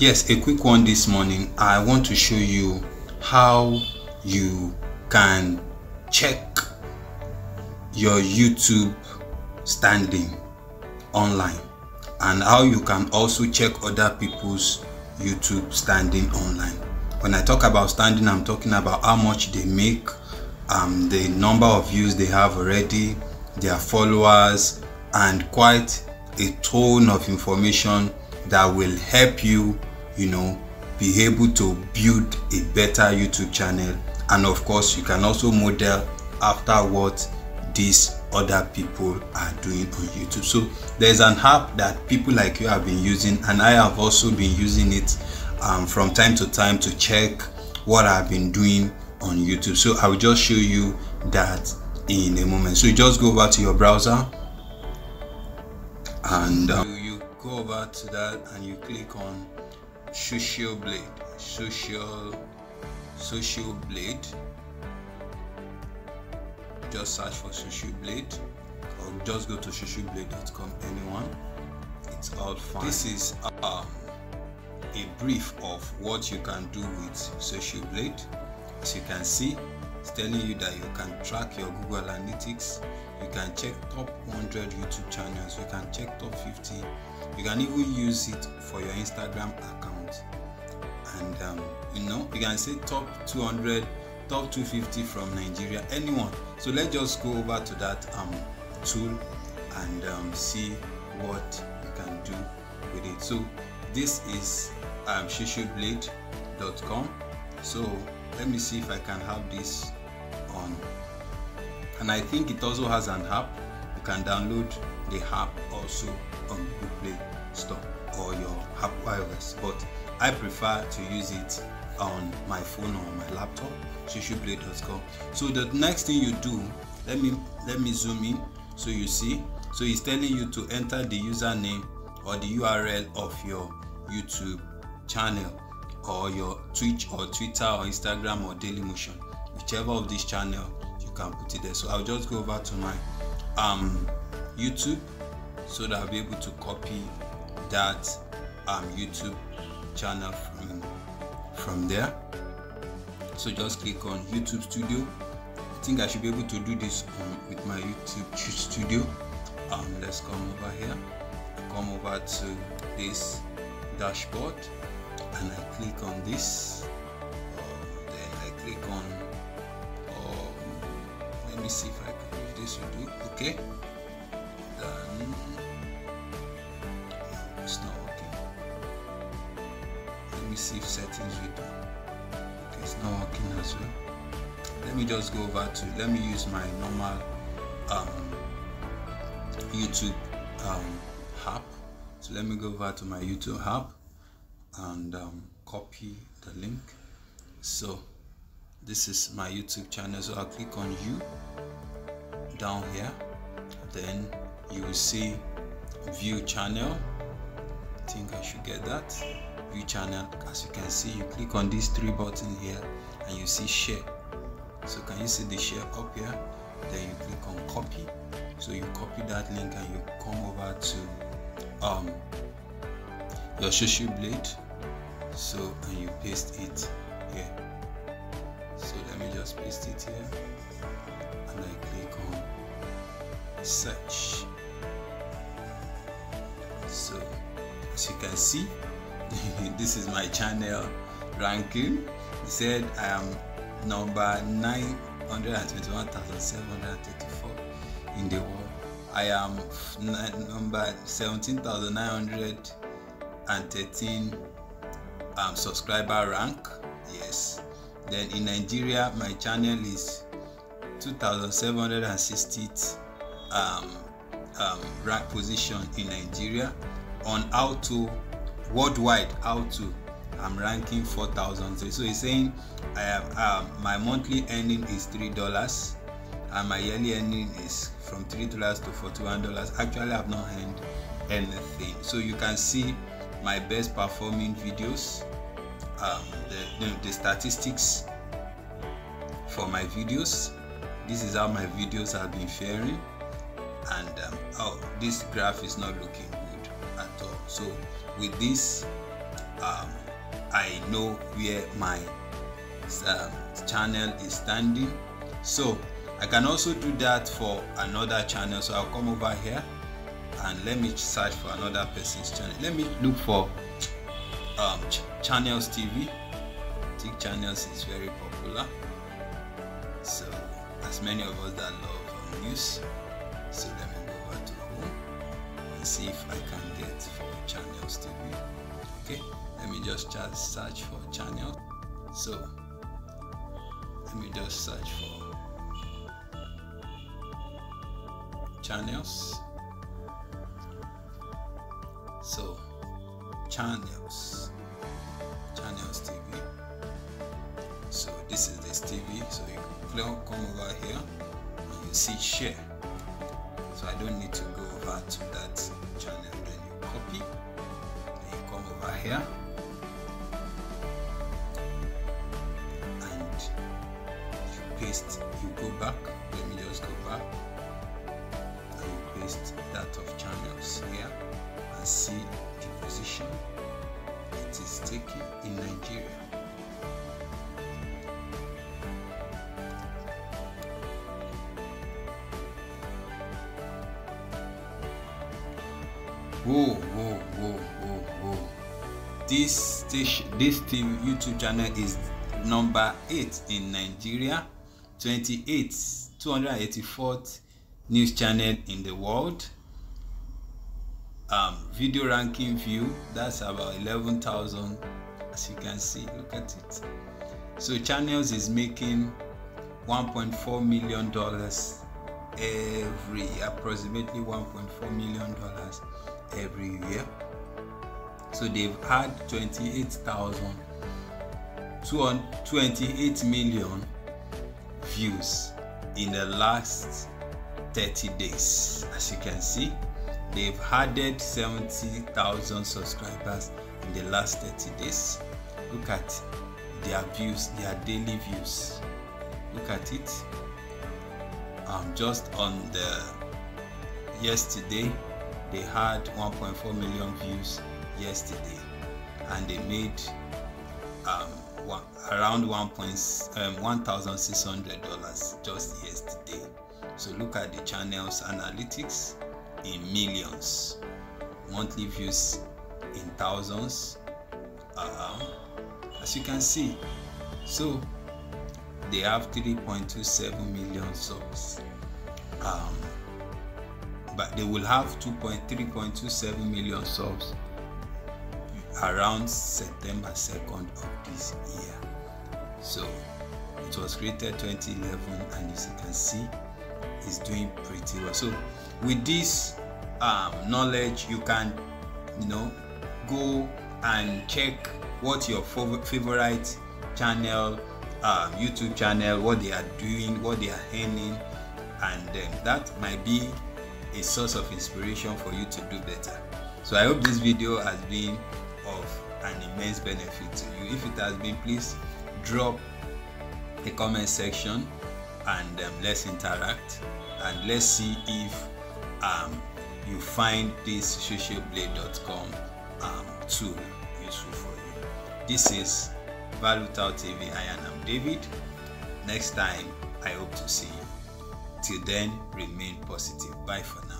yes a quick one this morning. I want to show you how you can check your youtube standing online and how you can also check other people's youtube standing online. When i talk about standing i'm talking about how much they make um, the number of views they have already their followers and quite a ton of information that will help you you know be able to build a better youtube channel. And of course you can also model after what these other people are doing on youtube. So there's an app that people like you have been using and i have also been using it um, from time to time to check what i've been doing on youtube. So i will just show you that in a moment. So you just go over to your browser and um, you go over to that and you click on social blade. Social social blade. Just search for social blade. Or just go to socialblade.com anyone. It's all fine. This is um, a brief of what you can do with social blade. As you can see it's telling you that you can track your google analytics. You can check top 100 youtube channels. You can check top 50 you can even use it for your instagram account. And um, you know you can say top 200 top 250 from nigeria anyone. So let's just go over to that um, tool and um, see what you can do with it. So this is um, so let me see if i can have this on. And i think it also has an app. You can download the app also on google play store or your app ios but i prefer to use it on my phone or my laptop socialblade.com so the next thing you do let me let me zoom in so you see. So it's telling you to enter the username or the url of your youtube channel or your twitch or twitter or instagram or dailymotion whichever of this channel you can put it there. So i'll just go over to my um youtube so that i'll be able to copy that um youtube channel from from there. So just click on youtube studio. I think i should be able to do this on, with my youtube studio. Um let's come over here. Come over to this dashboard and i click on this. Um, then i click on um, let me see if i can if this will do okay. Then it's not working. Let me see if settings will do. Okay it's not working as well. Let me just go over to let me use my normal um, youtube um, app. So let me go over to my youtube app and um, copy the link. So this is my youtube channel. So i'll click on you down here. Then you will see view channel. I think i should get that. View channel. As you can see you click on these three buttons here and you see share. So can you see the share up here? Then you click on copy. So you copy that link and you come over to um your social blade. So and you paste it here. So let me just paste it here. And I click on search. So as you can see this is my channel ranking. It said I am number 921,734 in the world. I am number 17,913 um, subscriber rank yes. Then in nigeria my channel is 2760th um, um, rank position in nigeria. On how to worldwide how to i'm ranking 4000 so he's saying i have um, my monthly earning is three dollars and my yearly earning is from three dollars to 41 dollars. Actually i've not earned anything. So you can see my best performing videos um, the, the, the statistics for my videos. This is how my videos have been faring. And um, oh this graph is not looking good at all. So with this um, I know where my um, channel is standing. So I can also do that for another channel. So I'll come over here and let me search for another person's channel. Let me look for um, ch channels TV I think channels is very popular. So as many of us that love um, news so let me go over to home and see if I can get for channels TV okay let me just search for channels. So let me just search for channels so channels. Channels tv so this is this tv so you can come over here and you see share. So i don't need to go over to that channel. Then you copy. And you come over here. And you paste you go back. Let me just go back. And you paste that of channels here see the position it is taking in Nigeria. Whoa, whoa, whoa, whoa, whoa. This station, this TV YouTube channel is number 8 in Nigeria, 28, 284th news channel in the world um, video ranking view that's about 11,000 as you can see look at it. So channels is making 1.4 million dollars every approximately 1.4 million dollars every year. So they've had 28,000 28 million views in the last 30 days as you can see they've added 70,000 subscribers in the last 30 days. Look at their views, their daily views. Look at it. Um, just on the yesterday, they had 1.4 million views yesterday, and they made um, one, around 1. Um, $1,600 just yesterday. So look at the channel's analytics in millions, monthly views in thousands. Uh, as you can see, so they have 3.27 million subs. Um, but they will have 2.3.27 million subs around September 2nd of this year. So it was created 2011 and as you can see is doing pretty well. So with this um, knowledge, you can you know go and check what your favorite channel, um, YouTube channel, what they are doing, what they are earning, and um, that might be a source of inspiration for you to do better. So I hope this video has been of an immense benefit to you. If it has been, please drop a comment section and um, let's interact and let's see if um, you find this socialblade.com um, tool useful for you. This is Value Tout TV. I am David. Next time, I hope to see you. Till then, remain positive. Bye for now.